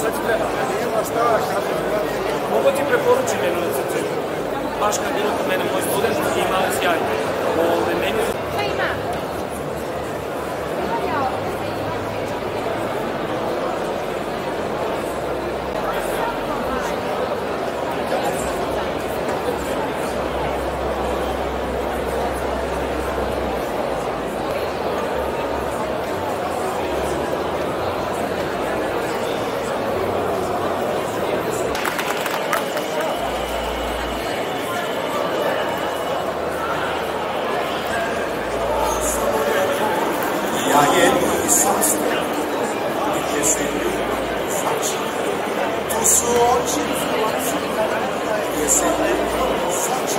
Šta ti treba? Nema šta, kako Mogu ti preporučiti jednu recepciju. Baš kad bilo kod mene moj student i imali sjajno. Ove, meni Šta ima? Daniel lisanstı. Kesinlikle saç. Tosu onun için kesinlikle saç.